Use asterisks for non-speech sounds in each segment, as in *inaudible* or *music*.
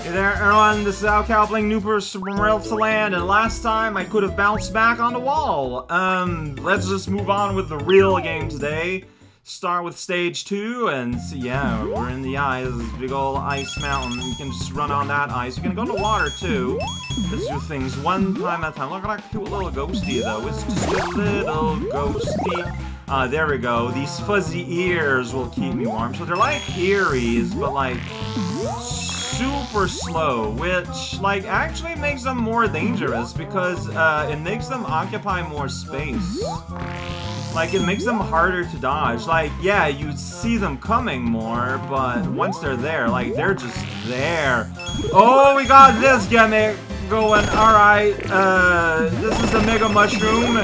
Hey there, everyone, this is raocow playing, Nooper Realms Land, and last time I could have bounced back on the wall. Um, let's just move on with the real game today. Start with stage two, and see, yeah, we're in the ice, big old ice mountain. You can just run on that ice. You can go to water, too. Let's do things one time at a time. Look at that cute little ghosty, though. It's just a little ghosty. Uh, there we go. These fuzzy ears will keep me warm. So they're like Eeries, but like super slow, which like actually makes them more dangerous because uh, it makes them occupy more space. Like, it makes them harder to dodge. Like, yeah, you see them coming more, but once they're there, like, they're just there. Oh, we got this gimmick going. Alright, uh, this is the Mega Mushroom,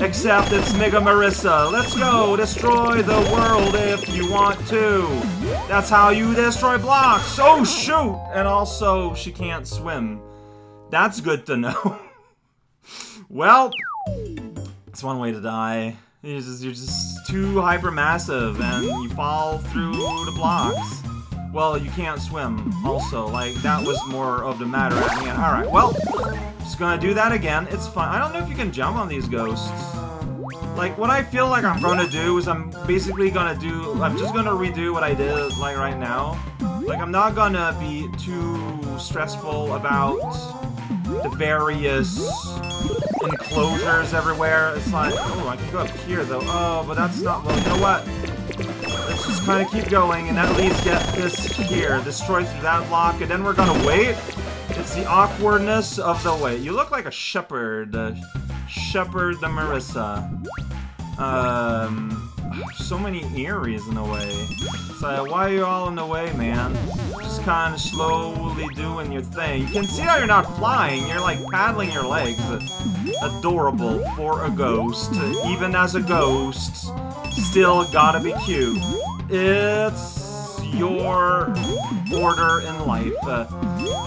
except it's Mega Marisa. Let's go, destroy the world if you want to. That's how you destroy blocks. Oh, shoot! And also, she can't swim. That's good to know. *laughs* well, it's one way to die. You're just, you're just too hyper-massive, and you fall through the blocks. Well, you can't swim, also. Like, that was more of the matter at. Alright, well, just gonna do that again. It's fine. I don't know if you can jump on these ghosts. Like, what I feel like I'm gonna do is I'm basically gonna do... I'm just gonna redo what I did, like, right now. Like, I'm not gonna be too stressful about the various enclosures everywhere. It's like, oh, I can go up here though. Oh, but that's not, well, you know what? Let's just kind of keep going and at least get this here. Destroy through that block, and then we're gonna wait. It's the awkwardness of the wait. You look like a shepherd. Shepherd the Marisa. Um, so many Eeries in the way. It's like, why are you all in the way, man? Just kind of slowly doing your thing. You can see how you're not flying. You're like paddling your legs. Adorable for a ghost. Even as a ghost, still gotta be cute. It's your order in life. Uh,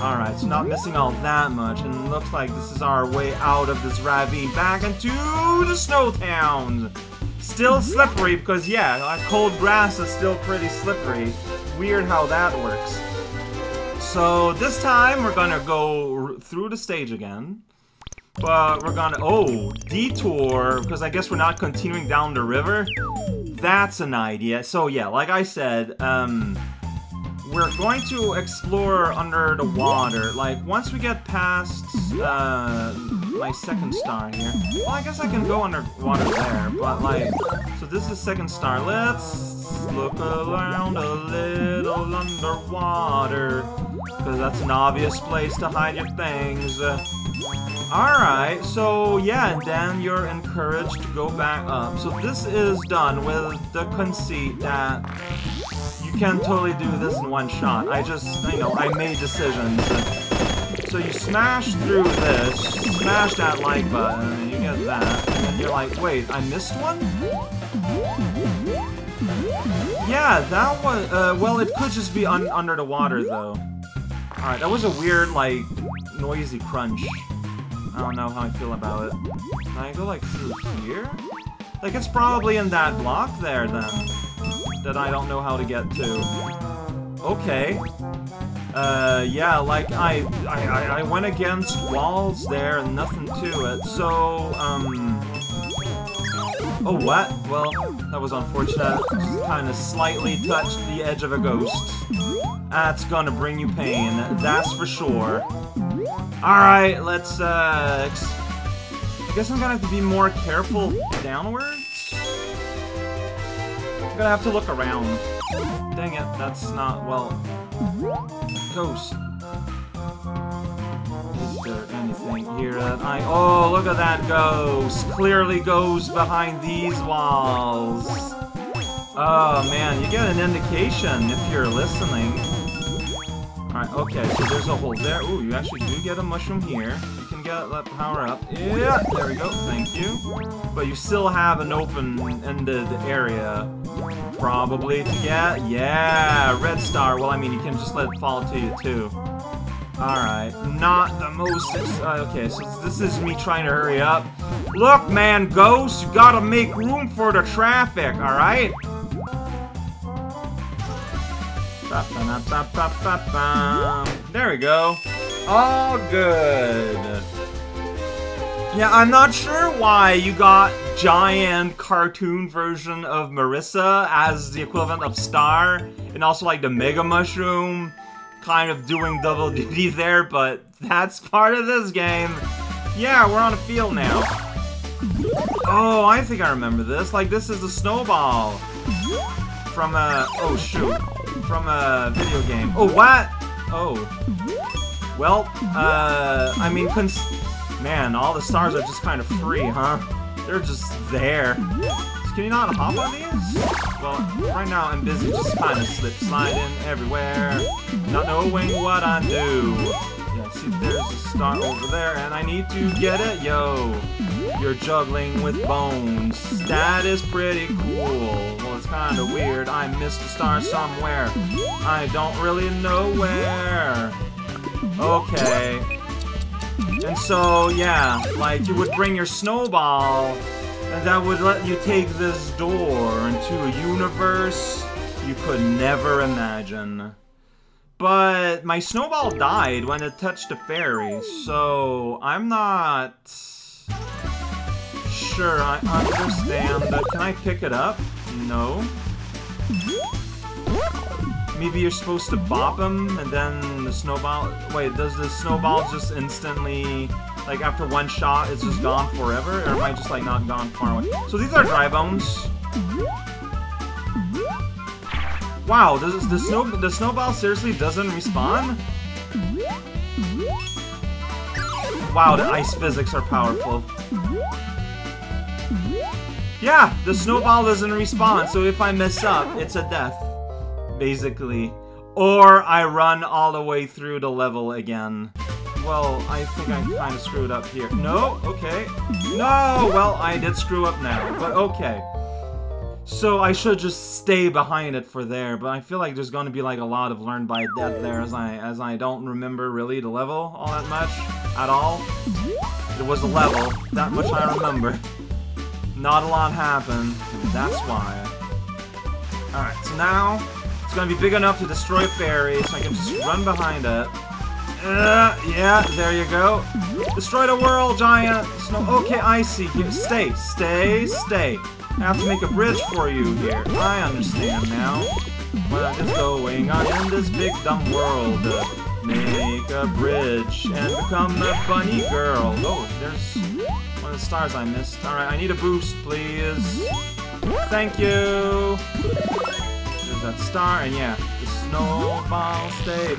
Alright, so not missing all that much, and looks like this is our way out of this ravine back into the snow town. Still slippery because, yeah, our cold grass is still pretty slippery. Weird how that works. So this time we're gonna go through the stage again. But we're gonna, oh, detour, because I guess we're not continuing down the river. That's an idea. So yeah, like I said, um, we're going to explore under the water. Like, once we get past uh, my second star here. Well, I guess I can go underwater there, but like... So this is second star. Let's look around a little underwater. Because that's an obvious place to hide your things. Alright, so yeah, then you're encouraged to go back up. So this is done with the conceit that you can totally do this in one shot. I just, you know, I made decisions. So you smash through this, smash that like button, and you get that, and you're like, wait, I missed one? Yeah, that was, uh, well, it could just be un under the water, though. Alright, that was a weird, like, noisy crunch. I don't know how I feel about it. Can I go, like, through here? Like, it's probably in that block there, then that I don't know how to get to. Okay. Uh, yeah, like, I, I, I went against walls there and nothing to it, so, um... Oh, what? Well, that was unfortunate. Just kind of slightly touched the edge of a ghost. That's gonna bring you pain, that's for sure. Alright, let's, uh... I guess I'm gonna have to be more careful downwards? Gonna have to look around. Dang it, that's not, well... Ghost. Is there anything here that I... Oh, look at that ghost! Clearly goes behind these walls. Oh, man, you get an indication if you're listening. Alright, okay, so there's a hole there. Ooh, you actually do get a mushroom here. You can get that power up. Yeah, there we go, thank you. But you still have an open-ended area, probably, to get. Yeah, red star. Well, I mean, you can just let it fall to you, too. Alright, not the most... Uh, okay, so this is me trying to hurry up. Look, man, ghost, you gotta make room for the traffic, alright? There There we go. All good. Yeah, I'm not sure why you got giant cartoon version of Marisa as the equivalent of Star, and also like the Mega Mushroom kind of doing double *laughs* duty there, but that's part of this game. Yeah, we're on a field now. Oh, I think I remember this. Like, this is the snowball from a... Oh, shoot. From a video game. Oh, what? Oh. Well, uh, I mean, man, all the stars are just kind of free, huh? They're just there. Can you not hop on these? Well, right now I'm busy just kind of slip sliding everywhere, not knowing what I do. Yeah, see, there's a star over there, and I need to get it. Yo, you're juggling with bones. That is pretty cool. Well, it's kind of weird. I missed a star somewhere. I don't really know where. Okay. And so, yeah, like, you would bring your snowball, and that would let you take this door into a universe you could never imagine. But my snowball died when it touched the fairy, so I'm not sure I understand. But can I pick it up? No. Maybe you're supposed to bop him, and then the snowball... Wait, does the snowball mm-hmm. just instantly... Like, after one shot, it's just mm-hmm. gone forever? Or am I just, like, not gone far away? So these are dry bones. Mm-hmm. Wow, does the snow the snowball seriously doesn't respawn? Wow, the ice physics are powerful. Yeah, the snowball doesn't respawn, so if I mess up, it's a death basically. Or I run all the way through the level again. Well, I think I kind of screwed up here. No? Okay. No! Well, I did screw up now, but okay. So I should just stay behind it for there, but I feel like there's going to be like a lot of learn by death there as I as I don't remember really the level all that much at all. It was a level, that much I remember. Not a lot happened, that's why. Alright, so now it's gonna be big enough to destroy fairies, so I can just run behind it. Uh, yeah, there you go. Destroy the world, giant snow. Okay, I see. Stay, stay, stay. I have to make a bridge for you here. I understand now. What is going on in this big dumb world? Make a bridge and become a bunny girl. Oh, there's one of the stars I missed. Alright, I need a boost, please. Thank you that star, and yeah, the snowball state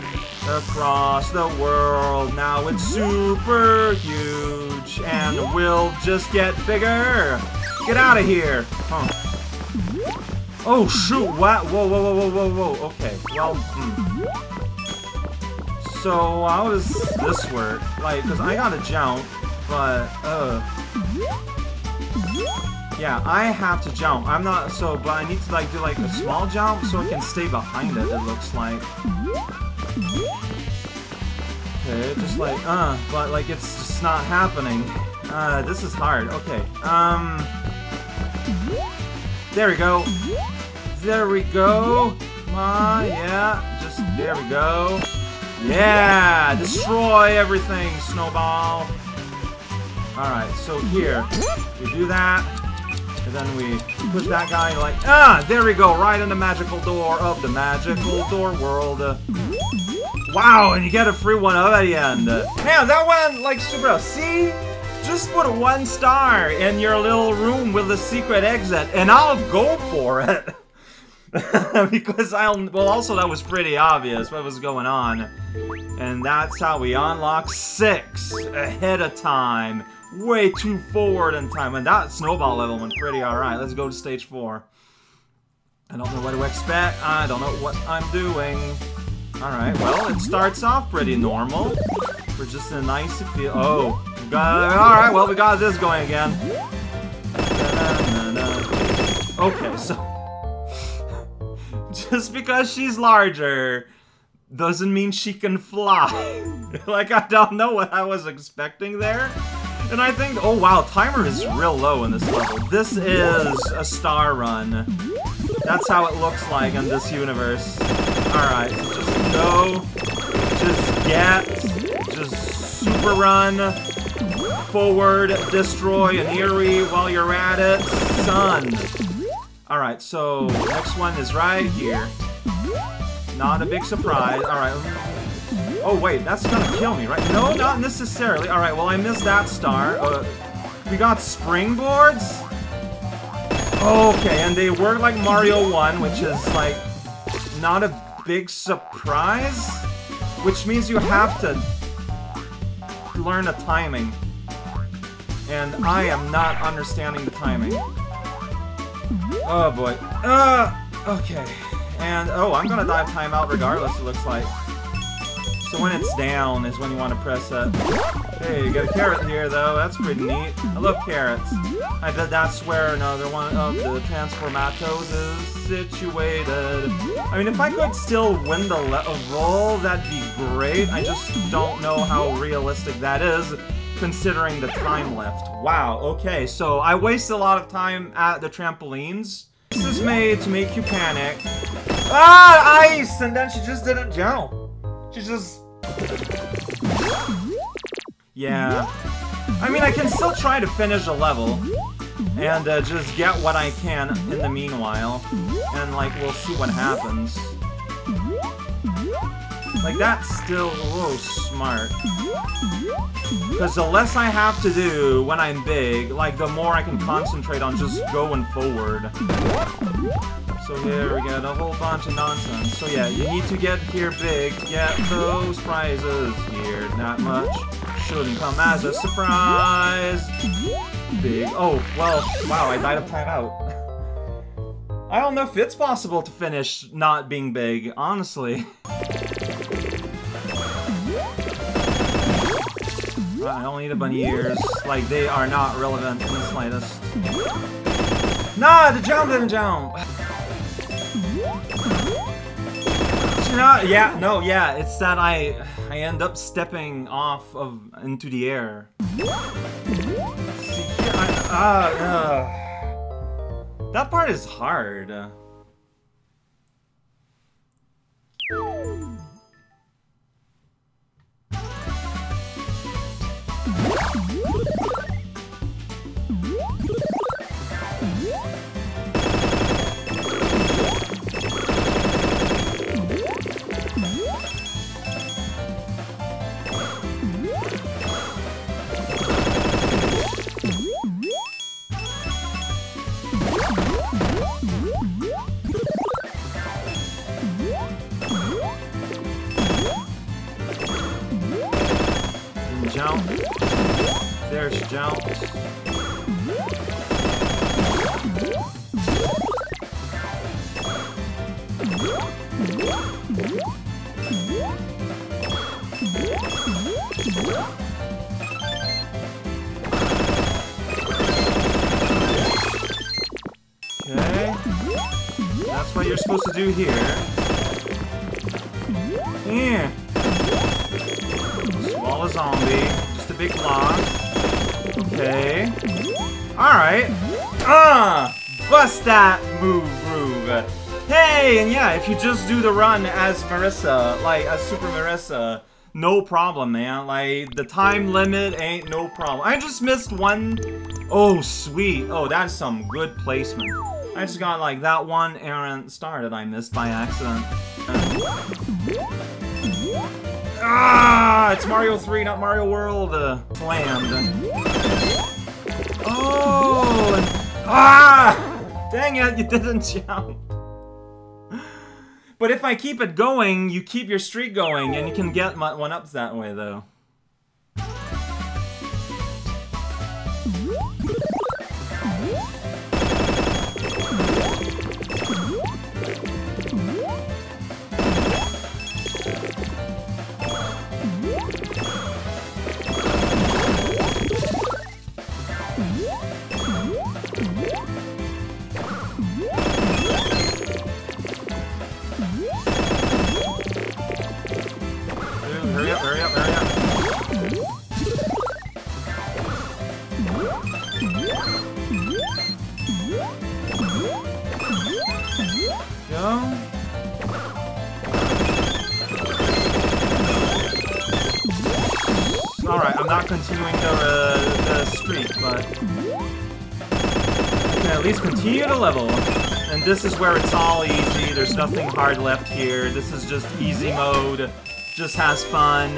across the world. Now it's super huge, and will just get bigger. Get out of here. Huh. Oh, shoot, what? Whoa, whoa, whoa, whoa, whoa, whoa. Okay, well, hmm. So, how does this work? Like, because I gotta jump, but, uh... Yeah, I have to jump. I'm not so, but I need to like do like a small jump so I can stay behind it. It looks like. Okay, just like uh, but like it's just not happening. Uh, this is hard. Okay, um, there we go. There we go. Come on, yeah, just there we go. Yeah, destroy everything, Snowball. Alright, so here, we do that. And then we push that guy like, ah, there we go, right in the magical door of the magical door world. wow, and you get a free one at the end. Man, that went like super. See? Just put one star in your little room with a secret exit, and I'll go for it. *laughs* because I'll, well also that was pretty obvious what was going on. And that's how we unlock six ahead of time way too forward in time. And that snowball level went pretty alright. Let's go to stage four. I don't know what to expect. I don't know what I'm doing. Alright, well, it starts off pretty normal. We're just in a nice feel. Oh, alright, well, we got this going again. Okay, so... *laughs* just because she's larger doesn't mean she can fly. *laughs* like, I don't know what I was expecting there. And I think, oh wow, timer is real low in this level. This is a star run. That's how it looks like in this universe. Alright, just go. Just get. Just super run, forward, destroy an Eerie while you're at it. Son. Alright, so next one is right here. Not a big surprise. Alright. Oh, wait, that's gonna kill me, right? No, not necessarily. Alright, well, I missed that star. Uh, we got springboards? Okay, and they work like Mario 1, which is, like, not a big surprise? Which means you have to learn the timing. And I am not understanding the timing. Oh boy. Uh, okay. And, oh, I'm gonna dive timeout regardless, it looks like. So when it's down is when you want to press it. Hey, you got a carrot here, though. That's pretty neat. I love carrots. I bet that's where another one of the Transformatos is situated. I mean, if I could still win the roll, that'd be great. I just don't know how realistic that is, considering the time left. Wow, okay, so I wasted a lot of time at the trampolines. This is made to make you panic. Ah, ice! And then she just didn't jump. She just yeah. I mean, I can still try to finish a level and uh, just get what I can in the meanwhile. And, like, we'll see what happens. Like, that's still a little smart. Because the less I have to do when I'm big, like, the more I can concentrate on just going forward. So here we got a whole bunch of nonsense. So yeah, you need to get here big, get those prizes here. Not much. Shouldn't come as a surprise. Big. Oh, well, wow, I died a of timeout. *laughs* I don't know if it's possible to finish not being big, honestly. *laughs* I don't need a bunny ears. Like, they are not relevant in the slightest. Nah, the jump didn't jump! Yeah, no, yeah. It's that I I end up stepping off of into the air. Uh, uh, that part is hard. Okay. That's what you're supposed to do here. Yeah. Swallow a zombie. Just a big block. Okay. Alright. Ah! Bust that move, groove. Hey, and yeah, if you just do the run as Marisa, like, as Super Marisa, no problem, man. Like, the time limit ain't no problem. I just missed one. Oh, sweet. Oh, that's some good placement. I just got, like, that one errant star that I missed by accident. Ah! It's Mario 3, not Mario World. Uh, slammed. Oh! Ah! Dang it, you didn't *laughs* jump. But if I keep it going, you keep your streak going, and you can get one-ups that way, though. Alright, I'm not continuing the, uh, the streak, but... I can at least continue to level. And this is where it's all easy, there's nothing hard left here. This is just easy mode. Just has fun.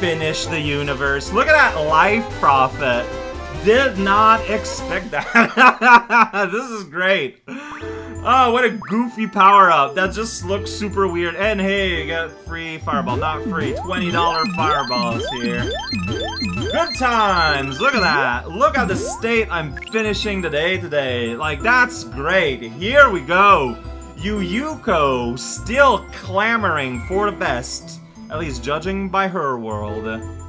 Finish the universe. Look at that life profit. Did not expect that. *laughs* this is great. Oh, what a goofy power-up. That just looks super weird. And hey, you got free fireball. Not free. $20 fireballs here. Good times. Look at that. Look at the state I'm finishing today today. Like, that's great. Here we go. Yuyuko still clamoring for the best. At least judging by her world.